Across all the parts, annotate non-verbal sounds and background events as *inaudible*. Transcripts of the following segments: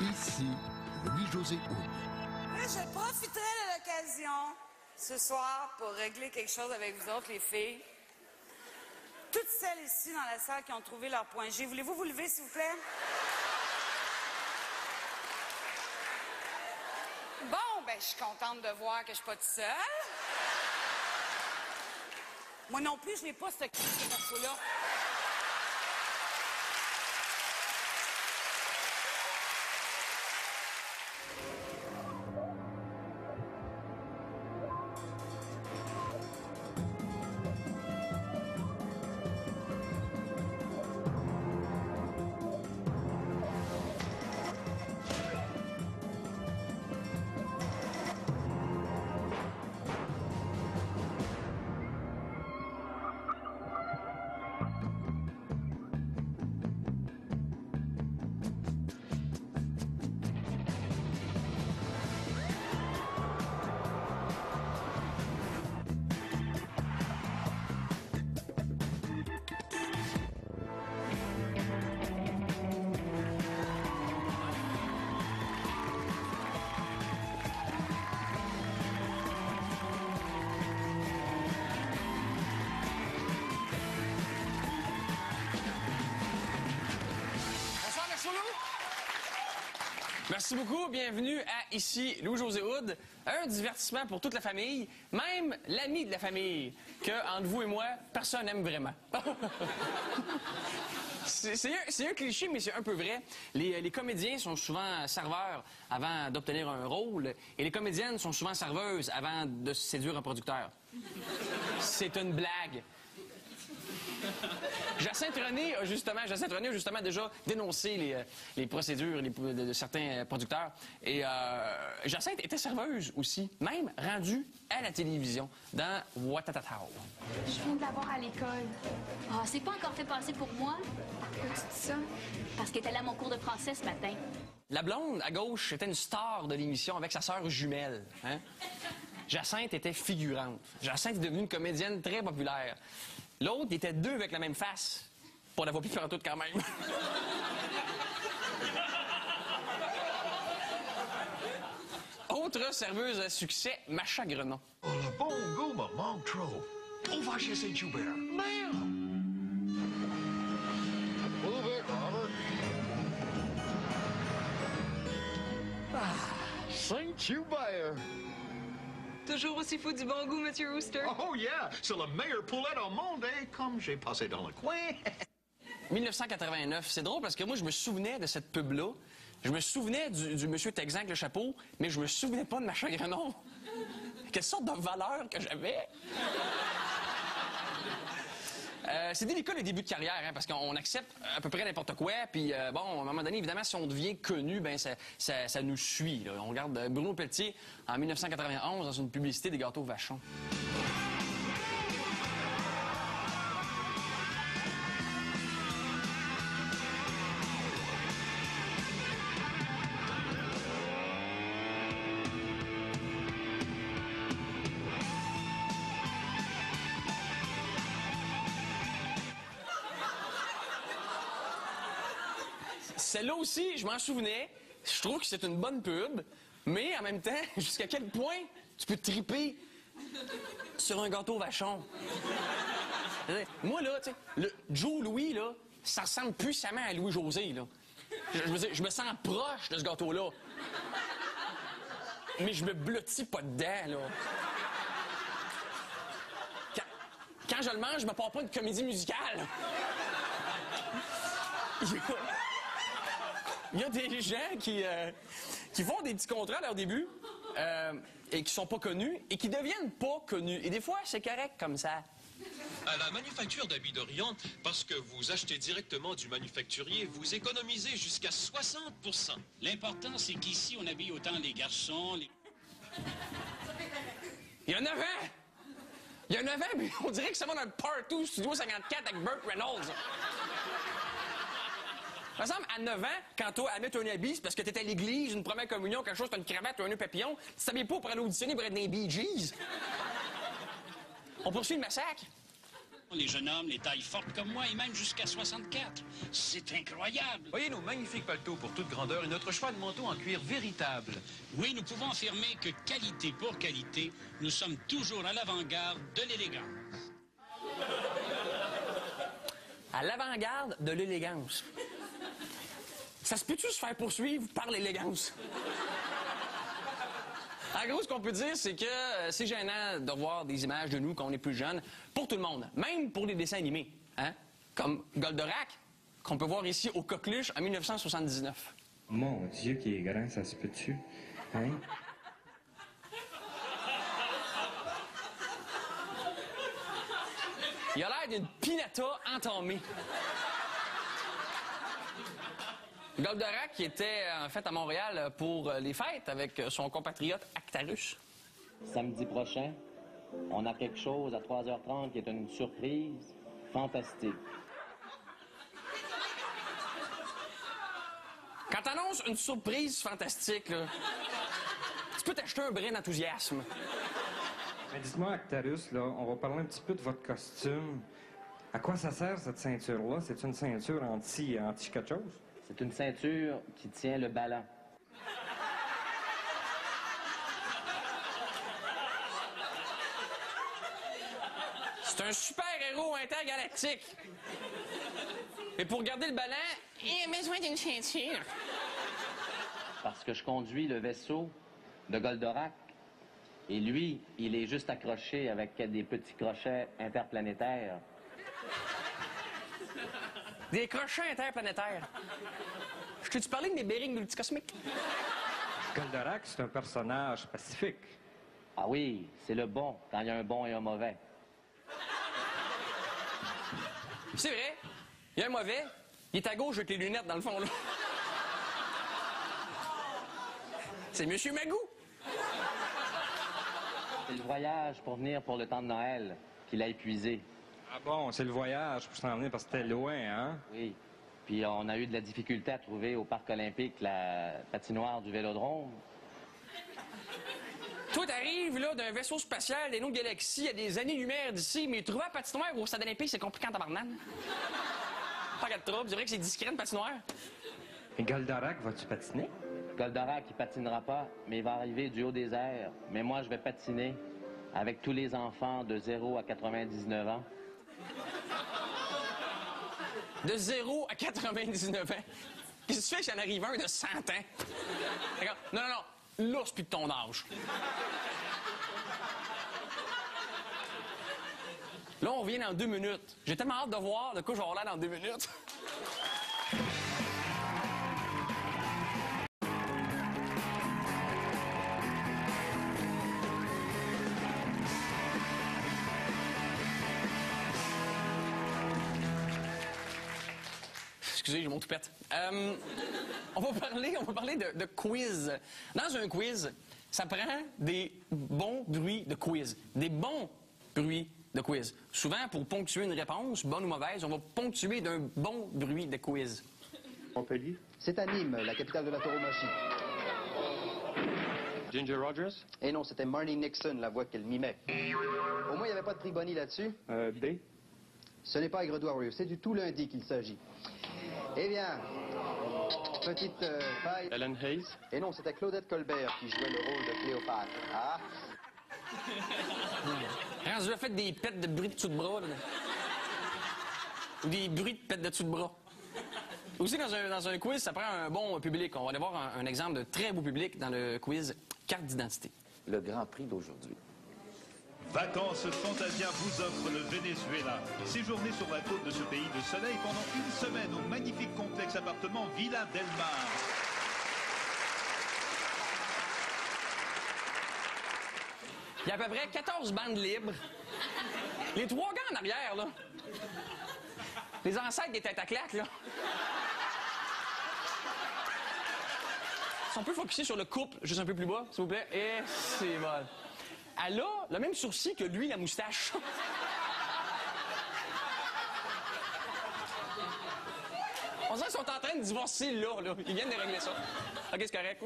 Ici, Louis-José je profiterai de l'occasion ce soir pour régler quelque chose avec vous autres, les filles. Toutes celles ici dans la salle qui ont trouvé leur point G, voulez-vous vous lever, s'il vous plaît? Bon, ben, je suis contente de voir que je suis pas toute seule. Moi non plus, je n'ai pas ce *laughs* morceau-là. Merci beaucoup. Bienvenue à Ici Louis-José Houd. Un divertissement pour toute la famille, même l'ami de la famille, que, entre vous et moi, personne n'aime vraiment. *laughs* C'est un, cliché, mais c'est un peu vrai. Les, les comédiens sont souvent serveurs avant d'obtenir un rôle, et les comédiennes sont souvent serveuses avant de séduire un producteur. C'est une blague. *laughs* Jacinthe René a justement, Jacinthe René a justement déjà dénoncé les, euh, les procédures les- de, de certains euh, producteurs. Et euh, Jacinthe était serveuse aussi, même rendue à la télévision dans Watatatao. Je viens de la voir à l'école. Ah, c'est pas encore fait passer pour moi? Pourquoi tu dis ça? Parce qu'elle était là à mon cours de français ce matin. La blonde à gauche était une star de l'émission avec sa sœur jumelle. Hein? Jacinthe était figurante. Jacinthe est devenue une comédienne très populaire. L'autre il était deux avec la même face. Pour l'avoir plus faire tout quand même. *laughs* Autre serveuse à succès, Macha Grenon. Oh, le bon goût me manque trop. On va chez Saint-Hubert. Merde! Move Robert. Ah, Saint-Hubert. Toujours aussi fou du bon goût, Monsieur Rooster. Oh yeah, c'est le meilleur poulet au monde, hein, comme j'ai passé dans le coin. *laughs* 1989. C'est drôle parce que moi, je me souvenais de cette pub-là. Je me souvenais du, du monsieur Texan avec le chapeau, mais je me souvenais pas de Macha Grenon. Quelle sorte de valeur que j'avais! Euh, c'est délicat les débuts de carrière, hein, parce qu'on accepte à peu près n'importe quoi. Puis euh, bon, à un moment donné, évidemment, si on devient connu, ben ça, ça, ça nous suit. On regarde euh, Bruno Pelletier en 1991 dans une publicité des gâteaux Vachon. Celle-là aussi, je m'en souvenais. Je trouve que c'est une bonne pub, mais en même temps, *laughs* jusqu'à quel point tu peux triper sur un gâteau vachon? Moi, là, tu sais, le Joe Louis, là, ça ressemble puissamment à Louis-José, là. Je, me sens proche de ce gâteau-là. Mais je me blottis pas dedans, là. Quand, je le mange, je me pars pas une comédie musicale. *laughs* Il y a- des gens qui, euh, qui font des petits contrats à leur début euh, et qui sont pas connus et qui deviennent pas connus. Et des fois, c'est correct comme ça. À la manufacture d'habits d'Orient, parce que vous achetez directement du manufacturier, vous économisez jusqu'à 60% L'important, c'est qu'ici, on habille autant les garçons, les... Il y a 9 ans! Il y a 9 ans, mais *laughs* on dirait que ça va dans le Part 2 Studio 54 avec Burt Reynolds. Par exemple, à 9 ans, quand toi, mettre un habit, c'est parce que t'étais à l'église, une première communion, quelque chose, t'as une cravate ou un nœud papillon, tu savais pas pour aller auditionner pour être dans les Bee Gees? On poursuit le massacre. Les jeunes hommes, les tailles fortes comme moi, et même jusqu'à 64. C'est incroyable. Voyez nos magnifiques paletots pour toute grandeur et notre choix de manteau en cuir véritable. Oui, nous pouvons affirmer que qualité pour qualité, nous sommes toujours à l'avant-garde de l'élégance. À l'avant-garde de l'élégance. Ça se peut-tu se faire poursuivre par l'élégance? En gros, ce qu'on peut dire, c'est que euh, c'est gênant de voir des images de nous quand on est plus jeune, pour tout le monde, même pour les dessins animés, hein? comme Goldorak, qu'on peut voir ici au Coqueluche en 1979. Mon Dieu, qui est grand, ça se peut-tu? Hein? Il a l'air d'une pinata entamée. Goldorak qui était en fait à Montréal pour les fêtes avec son compatriote Actarus. Samedi prochain, on a quelque chose à 3h30 qui est une surprise fantastique. Quand t'annonces une surprise fantastique, là, tu peux t'acheter un brin d'enthousiasme. Mais dites-moi, Actarus, là, on va parler un petit peu de votre costume. À quoi ça sert, cette ceinture-là? C'est une ceinture anti, anti quelque chose? C'est une ceinture qui tient le ballon. C'est un super-héros intergalactique. Et pour garder le ballon, il a besoin d'une ceinture. Parce que je conduis le vaisseau de Goldorak. Et lui, il est juste accroché avec des petits crochets interplanétaires. Des crochets interplanétaires. Je t'ai-tu parlé de mes bearings multicosmiques? Goldorak, c'est un personnage pacifique. Ah oui, c'est le bon quand il y a un bon et un mauvais. C'est vrai. Il y a un mauvais. Il est à gauche avec les lunettes dans le fond, là. C'est Monsieur Magou. C'est le voyage pour venir pour le temps de Noël qu'il a épuisé. Ah bon, c'est le voyage pour s'en venir parce que c'était loin, hein? Oui. Puis on a eu de la difficulté à trouver au Parc olympique la patinoire du Vélodrome. Toi, t'arrives là d'un vaisseau spatial des nos galaxies à des années-lumière d'ici, mais trouver la patinoire au stade olympique, c'est compliqué en tabarnak. Pas de trouble, je dirais que c'est discret une patinoire. Et Goldorak, vas-tu patiner? Goldorak, il patinera pas, mais il va arriver du haut des airs. Mais moi, je vais patiner avec tous les enfants de 0 à 99 ans. De 0 à 99 ans. Qu'est-ce que tu fais j'en arrive un de 100 ans? Non, non, non. Là, c'est plus de ton âge. Là, on revient dans deux minutes. J'ai tellement hâte de voir de quoi avoir l'air dans deux minutes. Excusez, j'ai mon toupette. Euh, on va parler, on va parler de, de quiz. Dans un quiz, ça prend des bons bruits de quiz. Des bons bruits de quiz. Souvent, pour ponctuer une réponse, bonne ou mauvaise, on va ponctuer d'un bon bruit de quiz. Montpellier? C'est à Nîmes, la capitale de la tauromachie. Ginger Rogers? Et non, c'était Marnie Nixon, la voix qu'elle mimait. Au moins, il n'y avait pas de prix Bonnie là-dessus. Euh, D. Ce n'est pas Aigre Warrior, c'est du tout lundi qu'il s'agit. Eh bien, petite euh, paille. Ellen Hayes? Et non, c'était Claudette Colbert qui jouait le rôle de Cléopâtre. Ah? *laughs* Quand je fait des pets de bruit de dessous de bras, là. Ou des bruits de pets de dessous de bras. Aussi, dans un, dans un quiz, ça prend un bon public. On va aller voir un, un exemple de très beau public dans le quiz carte d'identité. Le Grand Prix d'aujourd'hui. Vacances Fantasia vous offre le Venezuela. Séjournez sur la côte de ce pays de soleil pendant une semaine au magnifique complexe appartement Villa Del Mar. Il y a à peu près 14 bandes libres. Les trois gars en arrière, là. Les ancêtres des têtes à claques, là. Ils sont un peu focusés sur le couple, juste un peu plus bas, s'il vous plaît. Et c'est mal. Elle a le même sourcil que lui, la moustache. On dirait qu'ils sont en train de divorcer là, là. Ils viennent de régler ça. OK, c'est correct.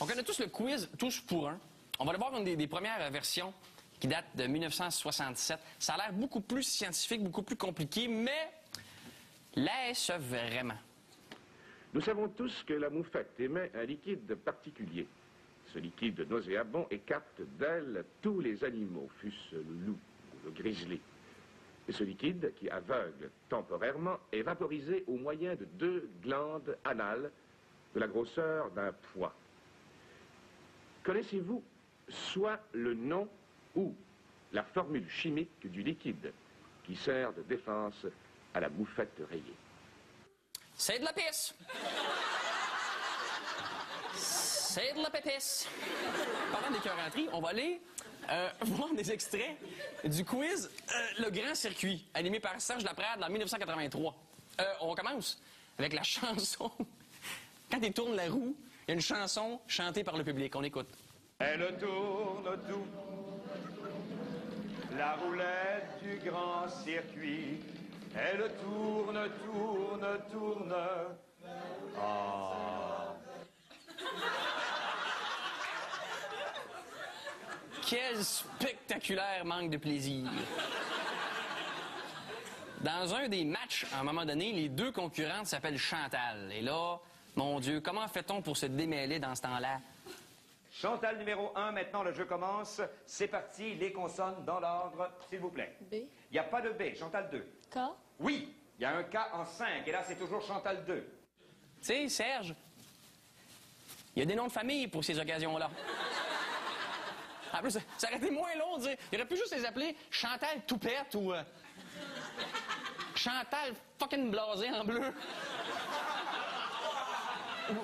On connaît tous le quiz, tous pour un. On va aller voir une des, des premières versions qui date de 1967. Ça a l'air beaucoup plus scientifique, beaucoup plus compliqué, mais l'est-ce vraiment? Nous savons tous que la moufette émet un liquide particulier. Ce liquide nauséabond écarte d'elle tous les animaux, fût-ce le loup ou le grizzly. Et ce liquide, qui aveugle temporairement, est vaporisé au moyen de deux glandes anales de la grosseur d'un pois. Connaissez-vous soit le nom ou la formule chimique du liquide qui sert de défense à la moufette rayée? C'est de la pisse. C'est de la pépisse. Parlant d'écœuranterie, on va aller euh, *laughs* voir des extraits du quiz euh, Le Grand Circuit, animé par Serge Laprade en 1983. Euh, on commence avec la *laughs* chanson. Quand il tourne la roue, il y a une chanson chantée par le public. On écoute. Elle tourne tout, la roulette du grand circuit. Elle tourne, tourne, tourne. Ah. Quel spectaculaire manque de plaisir. Dans un des matchs, à un moment donné, les deux concurrentes s'appellent Chantal. Et là, mon Dieu, comment fait-on pour se démêler dans ce temps-là? Chantal numéro 1, maintenant le jeu commence. C'est parti, les consonnes dans l'ordre, s'il vous plaît. B. Il n'y a pas de B, Chantal 2. K. Oui, il y a un K en 5, et là c'est toujours Chantal 2. Tu sais, Serge, il y a des noms de famille pour ces occasions-là. *laughs* En plus, ça aurait été moins long de dire. Il aurait pu juste les appeler Chantal Toupette ou euh, Chantal fucking blasé en bleu. Ou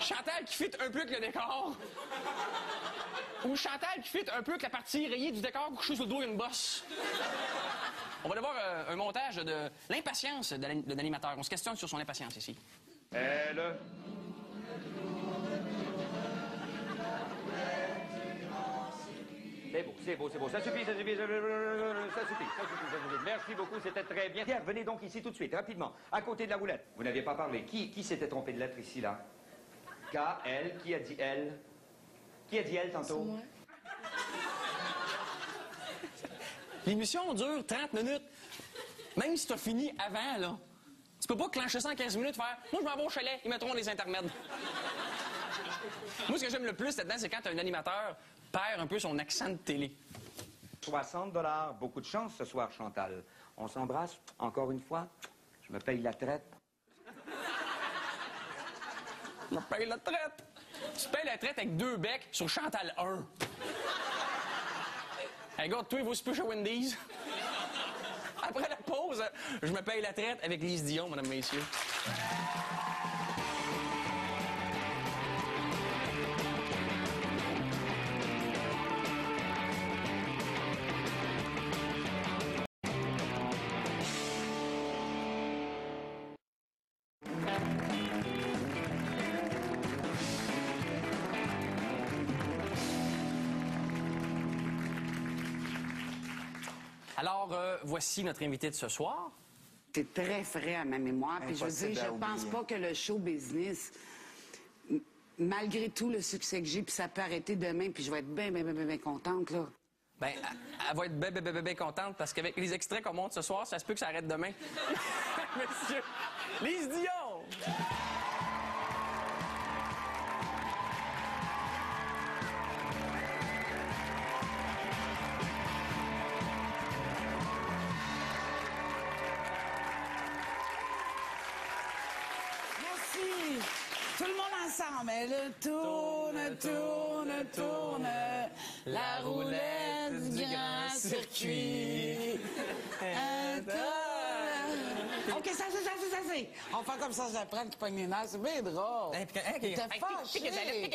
Chantal qui fit un peu avec le décor. Ou Chantal qui fit un peu avec la partie rayée du décor couchée sur le dos d'une bosse. On va aller voir euh, un montage de l'impatience de l'animateur. On se questionne sur son impatience ici. Elle. C'est beau, c'est beau, c'est beau. Ça suffit, ça suffit, ça suffit, ça suffit, ça suffit. Merci beaucoup, c'était très bien. Pierre, venez donc ici tout de suite, rapidement, à côté de la roulette. Vous n'aviez pas parlé. Qui, qui s'était trompé de lettre ici, là? K, L, qui a dit L? Qui a dit L tantôt? L'émission dure 30 minutes. Même si t'as fini avant, là. Tu peux pas clencher ça en 15 minutes, faire Moi, je m'en vais au chalet, ils mettront les intermèdes. Moi, ce que j'aime le plus là-dedans, c'est quand un animateur perd un peu son accent de télé. 60 dollars. Beaucoup de chance ce soir, Chantal. On s'embrasse encore une fois. Je me paye la traite. Je me paye la traite. Tu payes la traite avec deux becs sur Chantal 1. Hey, gars, toi, il va se chez Wendy's. Après la pause, je me paye la traite avec Lise Dion, mesdames, messieurs. Alors, euh, voici notre invité de ce soir. C'est très frais à ma mémoire. Puis je veux dire, je pense oublier. pas que le show business, malgré tout le succès que j'ai, puis ça peut arrêter demain, puis je vais être bien, bien, bien, bien, bien contente, là. Ben, elle- elle va être bien, bien, bien, bien contente parce qu'avec les extraits qu'on monte ce soir, ça se peut que ça arrête demain. *laughs* Monsieur, Lise Dion! Le monde ensemble. Elle tourne, tourne, tourne. La roulette du grand circuit. OK, ça, c'est ça, c'est ça, c'est. On fait comme ça, j'apprends qu'il pogne les nerfs. C'est bien drôle. T'es fâché.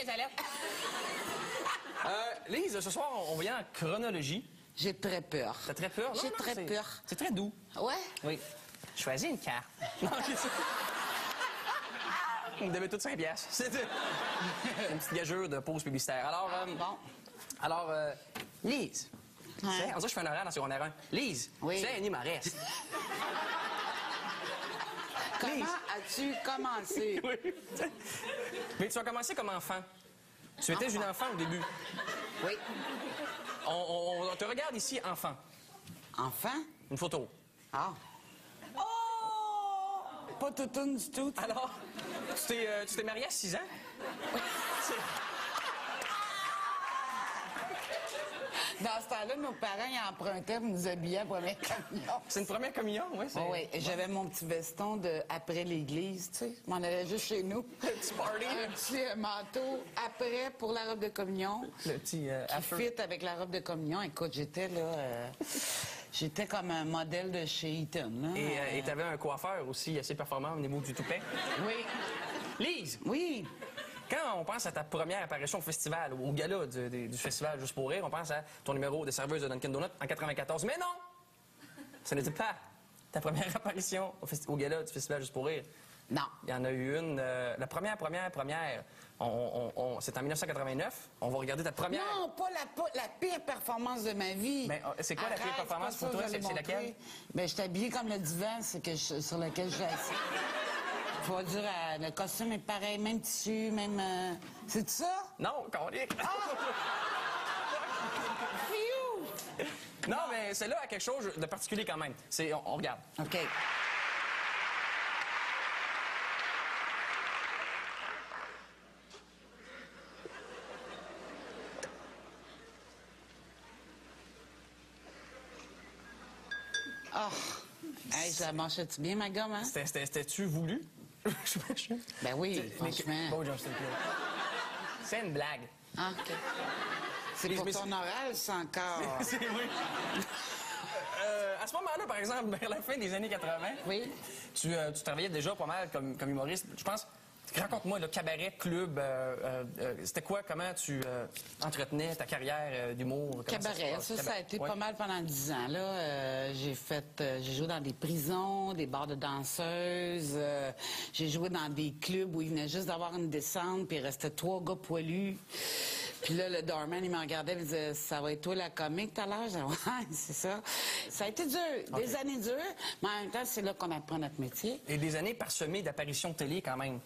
Euh, Lise, ce soir, on va y aller en chronologie. J'ai très peur. T'as très peur? Non, J'ai non, très c'est- peur. C'est très doux. Ouais? Oui. Choisis une carte. *laughs* Non, Vous devez toutes 5 piastres. *laughs* C'est une petite gageure de pause publicitaire. Alors, euh, alors euh, Lise. Tu sais, je fais un horaire dans secondaire 1. Lise, Oui. tu es animareste. *laughs* Comment as-tu commencé? *laughs* oui. Mais tu as commencé comme enfant. Tu étais une enfant au début. Oui. On, on- on te regarde ici, enfant. Enfant? Une photo. Ah. Pas toutoune du tout. Alors, tu t'es, euh, tu t'es marié à 6 ans? C'est- Dans ce temps-là, nos parents ils empruntaient pour nous habiller à premier camion. C'est une première communion, oui. Oh oui, et j'avais mon petit veston de après l'église, tu sais. Je m'en allais juste chez nous. *laughs* Un petit party. Un petit euh, manteau après pour la robe de communion. Le petit euh, qui after. fit avec la robe de communion. Écoute, j'étais là. euh, j'étais comme un modèle de chez Eaton. Là. Et euh, et t'avais un coiffeur aussi assez performant au niveau du toupet? Oui. Lise! Oui. Quand on pense à ta première apparition au festival, au gala du, du- du festival Juste pour rire, on pense à ton numéro de serveuse de Dunkin' Donuts en 94. Mais non! Ce n'était pas ta première *laughs* apparition au, au gala du festival Juste pour rire. Non. Il y en a eu une. euh, la première, première, première. On, on- on- c'est en 1989. On va regarder ta première. Non, pas la, la pire performance de ma vie. Mais, euh, c'est quoi la pire performance pour toi? C'est- laquelle? Ben, je habillée comme le divan que je- sur lequel je suis assise. Faut dire, euh, le costume est pareil, même tissu, même... euh, C'est ça? Non, qu'on est. *laughs* non, mais c'est là à quelque chose de particulier quand même. C'est, on, on regarde. OK. Oh! Hey, ça marchait-tu bien, ma gomme, hein? C'était- c'était- C'était-tu voulu? *laughs* Ben oui, franchement. Bon. C'est une blague. Ah, OK. C'est pour ton oral, *laughs* c'est encore... C'est oui. Euh, à ce moment-là, par exemple, *laughs* vers la fin des années 80, oui. tu, euh, tu travaillais déjà pas mal comme, comme humoriste. Je pense, raconte-moi, le cabaret, club, euh, euh, euh, c'était quoi? Comment tu euh, entretenais ta carrière d'humour? Cabaret, ça, ça a été Ouais. pas mal pendant dix ans. Là, j'ai fait, j'ai joué dans des prisons, des bars de danseuses. j'ai joué dans des clubs où il venait juste d'avoir une descente, puis il restait trois gars poilus. Puis là, le doorman, il me regardait, il me disait, ça va être toi la comique tout à l'heure? Ouais, c'est ça. Ça a été dur, des années dures, mais en même temps, c'est là qu'on apprend notre métier. Et des années parsemées d'apparitions télé quand même.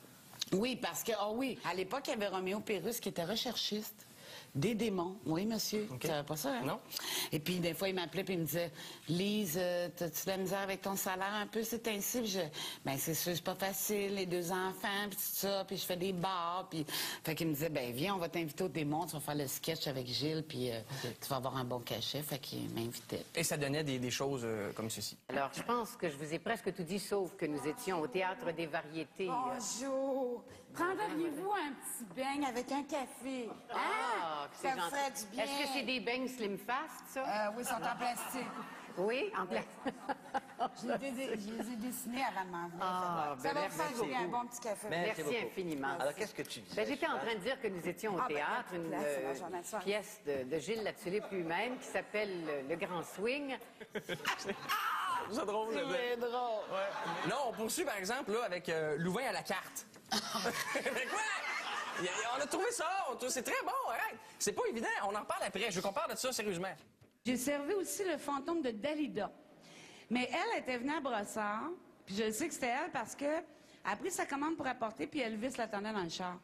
Oui, parce que, ah oui, à l'époque, il y avait Roméo Pérus qui était recherchiste. Des démons. Oui, monsieur. Tu savais pas ça, hein? Non. Et puis, des fois, il m'appelait puis il me disait Lise, euh, t'as-tu de la misère avec ton salaire un peu? C'est ainsi? Puis je, ben, c'est sûr, c'est pas facile, les deux enfants, puis tout ça. Puis je fais des bars. Puis, fait qu'il me disait, ben, viens, on va t'inviter au démon, tu vas faire le sketch avec Gilles, puis euh, tu vas avoir un bon cachet. Fait qu'il m'invitait. Et ça donnait des, des choses euh, comme ceci. Alors, je pense que je vous ai presque tout dit, sauf que nous étions au Théâtre des Variétés. Bonjour. Prendriez-vous un petit beigne avec un café? Hein? Ah, que c'est ça me gentil. ferait du bien. Est-ce que c'est des beignes Slim Fast, ça? Euh, oui, ils sont en plastique. Oui, en plastique. *laughs* Je les, ai- je les ai dessinés avant de m'en venir. Ah, ça ben va merci faire du bien, un bon petit café. Merci, infiniment. Alors, qu'est-ce que tu disais? Ben, J'étais en train de dire que nous étions au Ah, ben, théâtre, une euh, pièce de, de Gilles Latulippe lui-même qui s'appelle Le, Le Grand Swing. *laughs* *laughs* C'est drôle, C'est drôle. Ouais. Non, on poursuit par exemple là, avec euh, Louvain à la carte. *laughs* Mais quoi? On a trouvé ça, on- c'est très bon, arrête. C'est pas évident, on en parle après. Je veux qu'on parle de ça sérieusement. J'ai servi aussi le fantôme de Dalida. Mais elle était venue à Brossard, puis je sais que c'était elle parce que elle a pris sa commande pour apporter, puis Elvis l'attendait dans le char.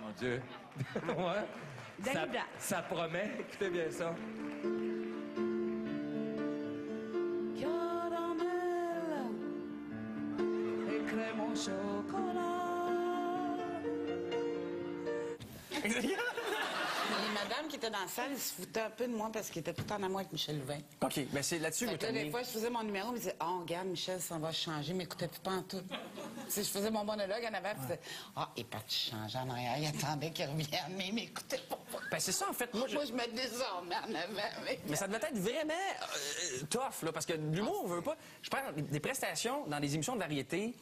Mon Dieu. *laughs* ouais. Ça, Dalida. ça promet. Écoutez bien ça. Les madames qui étaient dans la salle, ils se foutaient un peu de moi parce qu'ils étaient tout en amour avec Michel Louvain. OK, ben c'est là-dessus que que là, des fois, je faisais mon numéro, ils me disaient Oh, regarde, Michel, ça va changer, mais écoutez plus pas en tout. sais, je faisais mon monologue en avant, puis disaient Ah, il est parti changer en arrière, il attendait qu'il revienne, mais il m'écoutait pas. Ben c'est ça en fait. Moi, je- Moi, je me désormais en avant. Mais... Mais ça devait être vraiment euh, tough, là, parce que l'humour, on veut pas. Je prends des- des prestations dans des émissions de variété.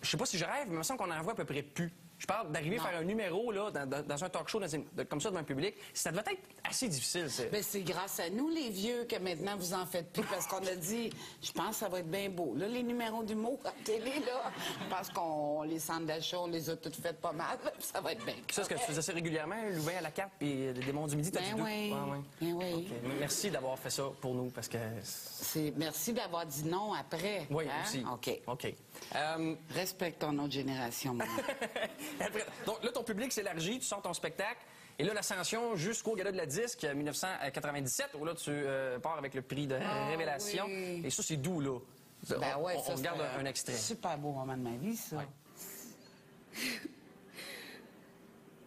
Je sais pas si je rêve, mais il me semble qu'on en voit à peu près plus. Je parle d'arriver à faire un numéro là, dans, dans- dans un talk show dans une- de- comme ça devant un public. Ça devait être assez difficile. c'est- Ben, c'est grâce à nous, les vieux, que maintenant vous en faites plus, parce qu'on a dit, je pense que ça va être bien beau. Là, les numéros d'humour à télé, là, parce qu'on les d'achat, on les a toutes faites pas mal, *laughs* ça va être bien. Ça, est-ce que tu faisais ça régulièrement, Louvain à la carte, puis les démons du midi, t'as Ben dit oui. Ouais, ouais. Ben oui. Merci d'avoir fait ça pour nous, parce que... C'est merci d'avoir dit non après. Oui, hein? aussi. OK. OK. Respecte ton autre génération. *laughs* Après- donc là, ton public s'élargit, tu sors ton spectacle. Et là, l'ascension jusqu'au Gala de la Disque, euh, 1997, où là, tu euh, pars avec le prix de Ah, Révélation. oui. Et ça, c'est doux, là. Ben on, ouais, on- ça, on regarde un extrait. Super beau moment de ma vie, ça. *laughs*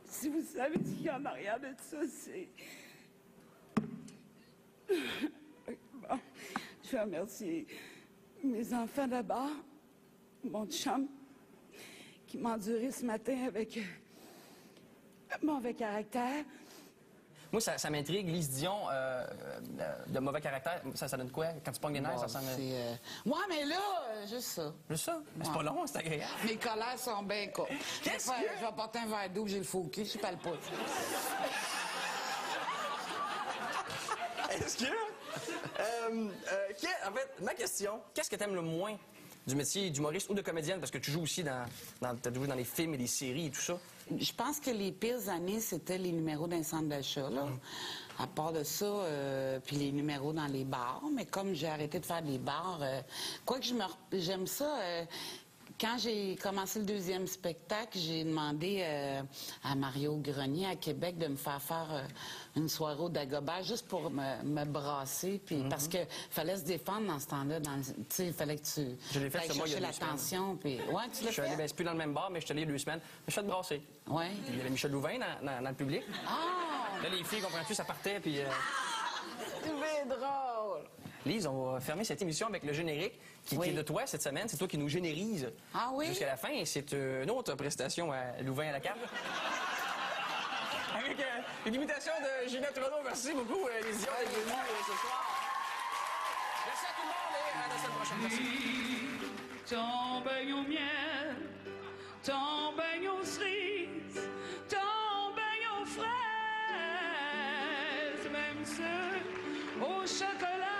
Si vous savez ce qu'il y a en arrière de ça, c'est. *laughs* Bon, je vais remercier mes enfants d'abord, mon chum, qui m'a enduré ce matin avec un mauvais caractère. Moi, ça, ça m'intrigue. Lise Dion, euh, euh, de mauvais caractère, ça, ça donne quoi? Quand tu pognes les nerfs, Bon, ça ressemble... c'est, euh, Ouais, mais là, euh, juste ça. Juste ça? Mais c'est pas long, c'est agréable. Mes colères sont bien courtes. Qu'est-ce Je vais que- Je vais porter un verre d'eau, j'ai le faux cul, je parle pas. Est-ce que... euh, euh, que- en fait, ma question, qu'est-ce que t'aimes le moins du métier d'humoriste ou de comédienne? Parce que tu joues aussi dans... dans t'as joué dans les films et les séries et tout ça? Je pense que les pires années, c'était les numéros d'un centre d'achat. Là. À part de ça, euh, puis les numéros dans les bars. Mais comme j'ai arrêté de faire des bars, euh, quoi que je me, j'aime ça. euh, quand j'ai commencé le deuxième spectacle, j'ai demandé euh, à Mario Grenier à Québec de me faire faire euh, une soirée au Dagobah juste pour me, me brasser, puis parce que fallait se défendre dans ce temps-là. il fallait que tu Je l'ai fait ce mois, chercher l'attention. Puis ouais, tu Je l'as suis allé, fait. ben, c'est plus dans le même bar, mais je y a deux semaines. Je suis fait brasser. Ouais. Il y avait Michel Louvain dans, dans- dans le public. Ah! Là, les filles, comprends-tu, ça partait, puis... euh, bien drôle. Lise, on va fermer cette émission avec le générique qui, qui est de toi cette semaine. C'est toi qui nous générise Ah oui? jusqu'à la fin. Et c'est euh, une autre prestation à Louvain à la carte. *laughs* avec euh, une imitation de Ginette Renault. Merci beaucoup, euh, Lise Dion, d'être venue euh, ce soir. Merci à tout le monde et à la semaine prochaine. Merci. Ton bain au miel, ton bain aux cerises, ton bain aux fraises, même ceux au chocolat.